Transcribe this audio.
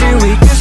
every week.